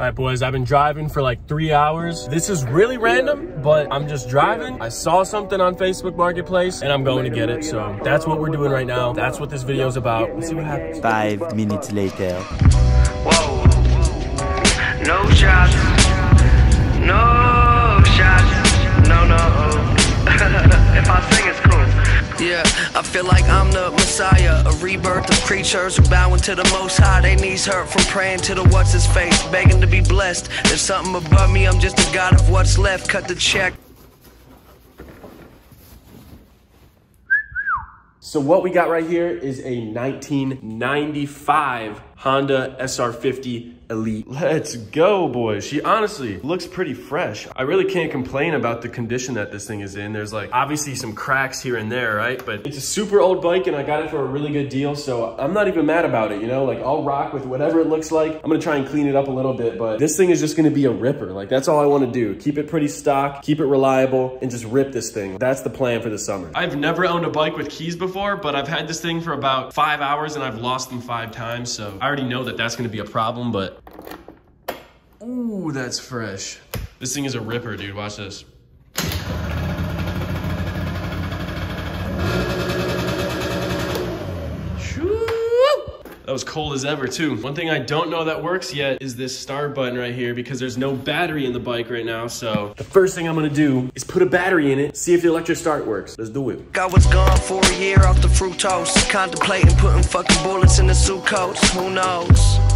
All right, boys, I've been driving for like three hours. This is really random, but I'm just driving. I saw something on Facebook Marketplace and I'm going to get it. So that's what we're doing right now. That's what this video is about. Let's see what happens. Five minutes later. Whoa. No shots. No Yeah, I feel like I'm the messiah, a rebirth of creatures who bowing to the most high. They knees hurt from praying to the what's his face, begging to be blessed. There's something above me, I'm just a god of what's left. Cut the check. So what we got right here is a 1995 Honda SR50 Elite. Let's go, boys. She honestly looks pretty fresh. I really can't complain about the condition that this thing is in. There's like obviously some cracks here and there, right? But it's a super old bike and I got it for a really good deal. So I'm not even mad about it, you know? Like I'll rock with whatever it looks like. I'm gonna try and clean it up a little bit, but this thing is just gonna be a ripper. Like that's all I wanna do. Keep it pretty stock, keep it reliable, and just rip this thing. That's the plan for the summer. I've never owned a bike with keys before, but I've had this thing for about five hours and I've lost them five times. So I already know that that's gonna be a problem, but Ooh, that's fresh. This thing is a ripper, dude. Watch this. That was cold as ever too. One thing I don't know that works yet is this start button right here because there's no battery in the bike right now. So the first thing I'm gonna do is put a battery in it, see if the electric start works. Let's do it. I was gone for a year off the fructose, contemplating putting fucking bullets in the suit coats. Who knows?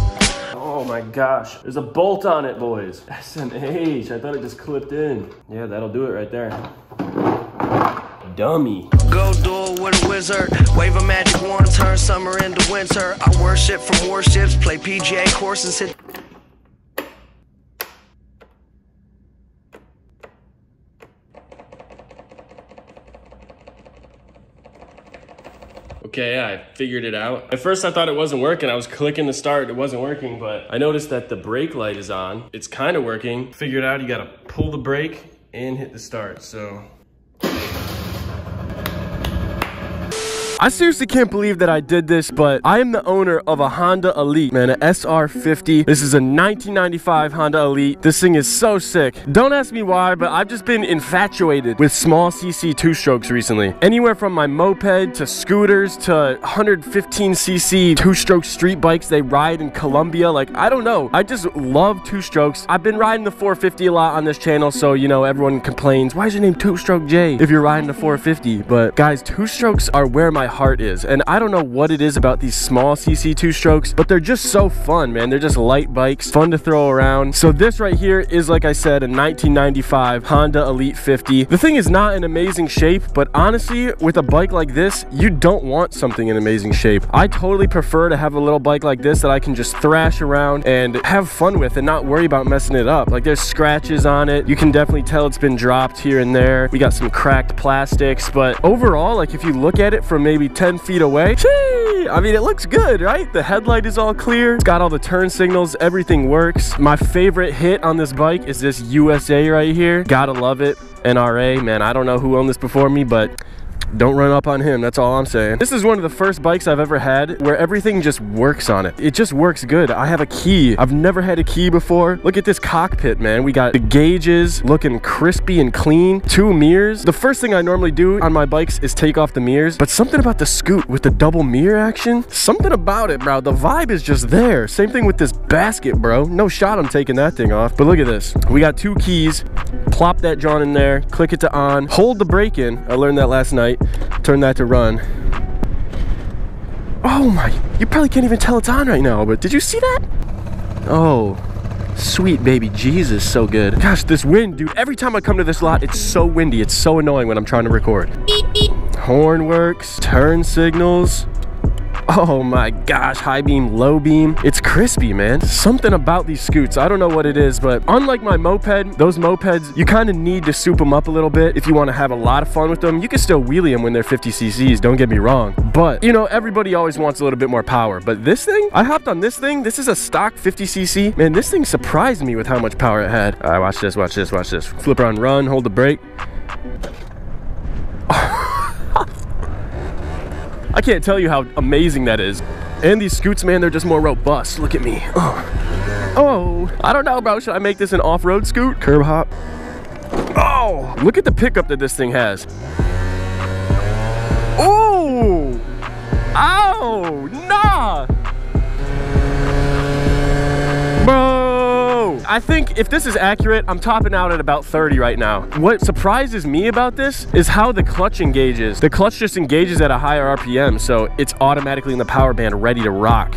Oh my gosh, there's a bolt on it, boys. SMH, I thought it just clipped in. Yeah, that'll do it right there. Dummy. Go duel with a wizard. Wave a magic wand, turn summer into winter. I worship from warships, play PGA courses, hit. Okay, I figured it out. At first I thought it wasn't working. I was clicking the start, it wasn't working, but I noticed that the brake light is on. It's kind of working. Figured out you gotta pull the brake and hit the start, so I seriously can't believe that I did this, but I am the owner of a Honda Elite, man, an SR50. This is a 1995 Honda Elite. This thing is so sick. Don't ask me why, but I've just been infatuated with small CC two-strokes recently. Anywhere from my moped to scooters to 115cc two-stroke street bikes they ride in Colombia. Like, I don't know. I just love two-strokes. I've been riding the 450 a lot on this channel, so, you know, everyone complains, why is your name Two-Stroke J if you're riding the 450? But, guys, two-strokes are where my heart is. And I don't know what it is about these small CC two strokes, but they're just so fun, man. They're just light bikes, fun to throw around. So this right here is, like I said, a 1995 Honda Elite 50. The thing is not in amazing shape, but honestly, with a bike like this, you don't want something in amazing shape. I totally prefer to have a little bike like this that I can just thrash around and have fun with and not worry about messing it up. Like there's scratches on it. You can definitely tell it's been dropped here and there. We got some cracked plastics, but overall, like if you look at it from maybe maybe 10 feet away. Gee, I mean, it looks good, right? The headlight is all clear. It's got all the turn signals. Everything works. My favorite hit on this bike is this USA right here. Gotta love it. NRA, man, I don't know who owned this before me, but don't run up on him that's all i'm saying. This is one of the first bikes i've ever had where everything just works on it. It just works good. I have a key. I've never had a key before. Look at this cockpit man. We got the gauges looking crispy and clean. Two mirrors. The first thing i normally do on my bikes is take off the mirrors but something about the scoot with the double mirror action something about it bro. The vibe is just there. Same thing with this basket bro. No shot i'm taking that thing off but look at this. We got two keys plop that john in there click it to on hold the brake in i learned that last night turn that to run. Oh my, you probably can't even tell it's on right now, but did you see that? Oh, sweet baby Jesus, so good. Gosh, this wind, dude, every time I come to this lot, it's so windy. It's so annoying when I'm trying to record. Horn works, turn signals. Oh my gosh, high beam, low beam. It's crispy, man. Something about these scoots, I don't know what it is, but unlike my moped, those mopeds, you kind of need to soup them up a little bit if you want to have a lot of fun with them. You can still wheelie them when they're 50 cc's, don't get me wrong. But, you know, everybody always wants a little bit more power. But this thing, I hopped on this thing. This is a stock 50 cc. Man, this thing surprised me with how much power it had. All right, watch this, watch this, watch this. Flip around, run, hold the brake. I can't tell you how amazing that is. And these scoots, man, they're just more robust. Look at me. Oh. Oh, I don't know, bro. Should I make this an off-road scoot? Curb hop. Oh, look at the pickup that this thing has. Oh, oh, nah. Bro, I think if this is accurate, I'm topping out at about 30 right now. What surprises me about this is how the clutch engages. The clutch just engages at a higher RPM, so it's automatically in the power band ready to rock.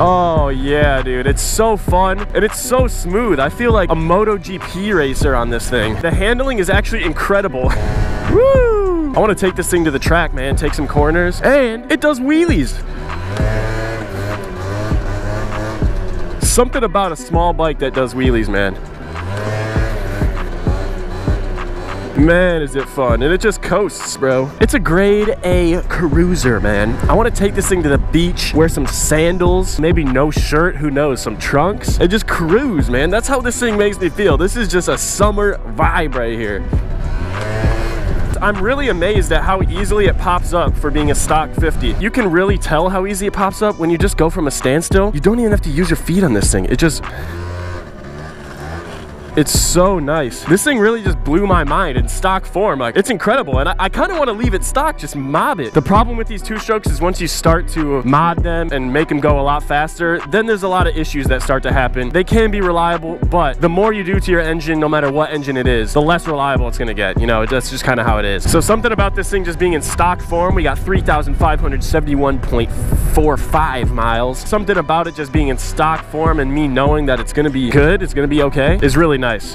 Oh yeah, dude, it's so fun and it's so smooth. I feel like a MotoGP racer on this thing. The handling is actually incredible. Woo! I want to take this thing to the track, man, take some corners, and it does wheelies. Something about a small bike that does wheelies, man. Man, is it fun. And it just coasts, bro. It's a grade A cruiser, man. I want to take this thing to the beach, wear some sandals, maybe no shirt, who knows, some trunks, and just cruise, man. That's how this thing makes me feel. This is just a summer vibe right here. I'm really amazed at how easily it pops up for being a stock 50. You can really tell how easy it pops up when you just go from a standstill. You don't even have to use your feet on this thing. It just, it's so nice. This thing really just blew my mind in stock form. Like, it's incredible. And I, I kind of want to leave it stock, just mob it. The problem with these two strokes is once you start to mod them and make them go a lot faster, then there's a lot of issues that start to happen. They can be reliable, but the more you do to your engine, no matter what engine it is, the less reliable it's gonna get. You know, that's just kind of how it is. So something about this thing just being in stock form, we got 3,571.45 miles. Something about it just being in stock form and me knowing that it's gonna be good, it's gonna be okay, is really nice.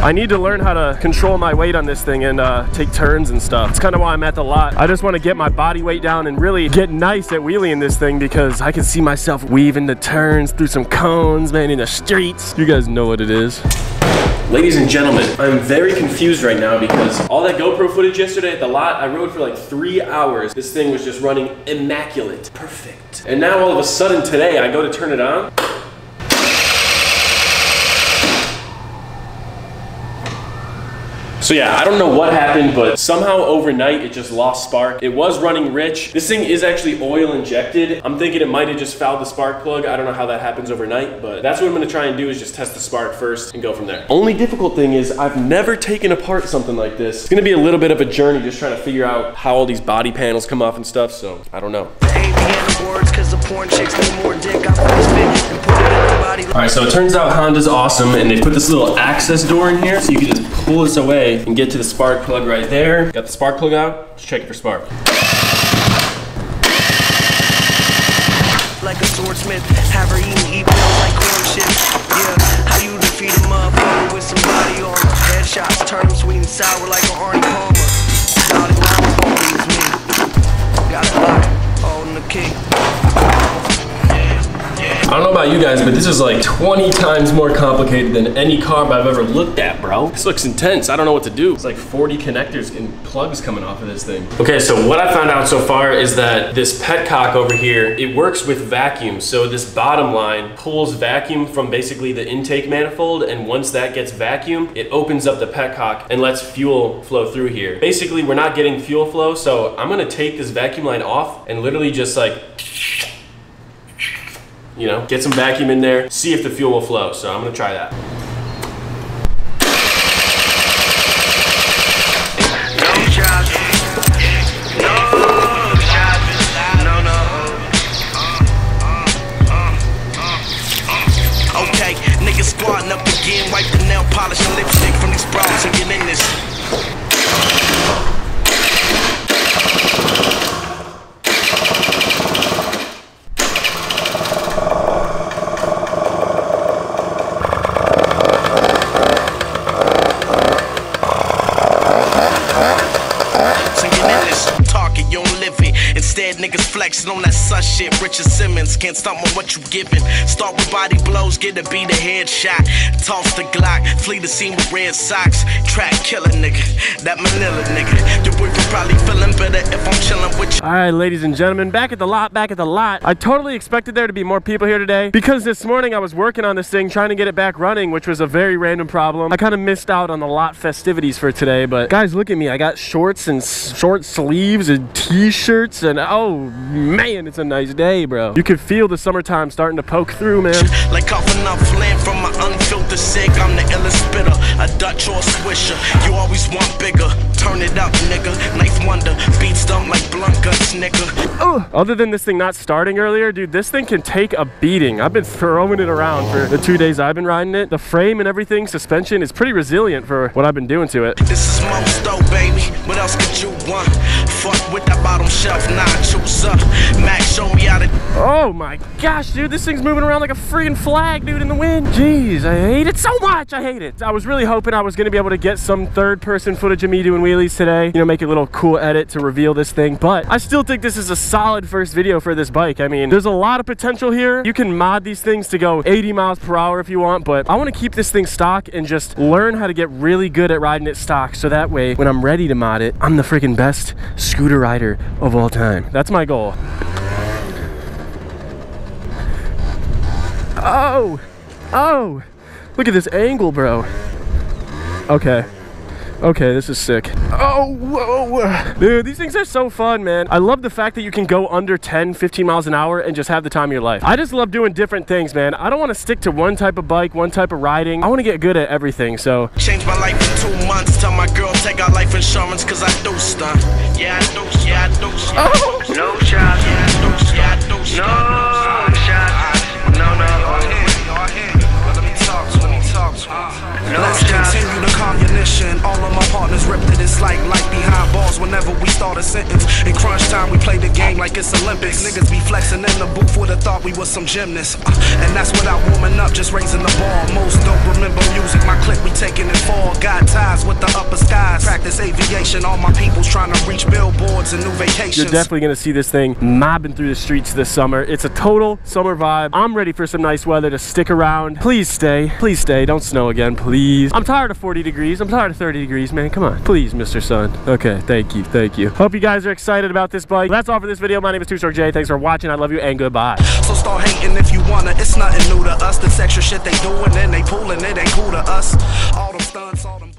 I need to learn how to control my weight on this thing and uh, take turns and stuff. It's kind of why I'm at the lot. I just want to get my body weight down and really get nice at wheeling this thing because I can see myself weaving the turns through some cones, man, in the streets. You guys know what it is. Ladies and gentlemen, I'm very confused right now because all that GoPro footage yesterday at the lot, I rode for like three hours. This thing was just running immaculate, perfect. And now all of a sudden today, I go to turn it on, So yeah, I don't know what happened, but somehow overnight it just lost spark. It was running rich. This thing is actually oil injected. I'm thinking it might have just fouled the spark plug. I don't know how that happens overnight, but that's what I'm gonna try and do is just test the spark first and go from there. Only difficult thing is I've never taken apart something like this. It's gonna be a little bit of a journey just trying to figure out how all these body panels come off and stuff, so I don't know. Alright, so it turns out Honda's awesome and they put this little access door in here so you can just pull this away and get to the spark plug right there. Got the spark plug out, let's check it for spark. Like a swordsmith, have her eat like. About you guys, but this is like 20 times more complicated than any carb I've ever looked at, bro. This looks intense. I don't know what to do. It's like 40 connectors and plugs coming off of this thing. Okay, so what I found out so far is that this petcock over here, it works with vacuum. So this bottom line pulls vacuum from basically the intake manifold, and once that gets vacuum, it opens up the petcock and lets fuel flow through here. Basically, we're not getting fuel flow, so I'm gonna take this vacuum line off and literally just like you know, get some vacuum in there, see if the fuel will flow. So I'm gonna try that. Flexing on that sus shit. Richard Simmons can't stump on what you giving. Start with body blows, get a beat a headshot. Toss the Glock, flee the scene with red socks. Track killer nigga, that Manila nigga. Your All right, ladies and gentlemen, back at the lot, back at the lot. I totally expected there to be more people here today because this morning I was working on this thing trying to get it back running, which was a very random problem. I kind of missed out on the lot festivities for today, but guys, look at me. I got shorts and short sleeves and t-shirts and oh man, it's a nice day, bro. You can feel the summertime starting to poke through, man. Like coughing up flame from my unfiltered sick. I'm the illest spitter, a Dutch or Swisher. You always want bigger. Turn it up, nigga. Knife wonder, beats dumb like blunt nigga. Ugh. Other than this thing not starting earlier, dude, this thing can take a beating. I've been throwing it around for the two days I've been riding it. The frame and everything, suspension is pretty resilient for what I've been doing to it. This is most dope, baby. What else could you want? Fuck with that bottom shelf, nah, choose up. Max, show me how to. Oh my gosh, dude, this thing's moving around like a freaking flag, dude, in the wind. Jeez, I hate it so much. I hate it. I was really hoping I was gonna be able to get some third person footage of me doing wheelies today. You know, make a little cool edit to reveal this thing. But I still think this is a solid first video for this bike. I mean, there's a lot of potential here. You can mod these things to go 80 miles per hour if you want, but I wanna keep this thing stock and just learn how to get really good at riding it stock. So that way, when I'm ready to mod it, I'm the freaking best scooter rider of all time. That's my goal. Oh, oh, look at this angle, bro. Okay. Okay, this is sick. Oh, whoa. Dude, these things are so fun, man. I love the fact that you can go under 10, 15 miles an hour and just have the time of your life. I just love doing different things, man. I don't want to stick to one type of bike, one type of riding. I want to get good at everything, so. Change my life in two months. Tell my girl take out life insurance, cause I do stunt. Yeah, I do, yeah, I do. Oh. No shots. Yeah, I do, yeah, I do. No shots. No, no. No Let's shots. continue to communition. All of my partners ripped it. It's like light behind bars whenever we start a sentence. In crunch time, we play the game like it's Olympics. Niggas be flexing in the booth would have thought we was some gymnasts. Uh, and that's without warming up, just raising the bar. Most don't remember music. My clique, we taking it far. Got ties with the upper skies. Practice aviation. All my people's trying to reach billboards and new vacations. You're definitely gonna see this thing mobbing through the streets this summer. It's a total summer vibe. I'm ready for some nice weather to stick around. Please stay. Please stay. Don't snow again, please. I'm tired of 40 degrees. I'm tired of 30 degrees, man. Come on. Please, Mr. Sun. Okay, thank you. Thank you. Hope you guys are excited about this bike. That's all for this video. My name is Two Stroke J. Thanks for watching. I love you and goodbye. So start hating if you wanna. It's nothing new to us. This extra shit they doing and they pulling it ain't cool to us. All them stunts, all them.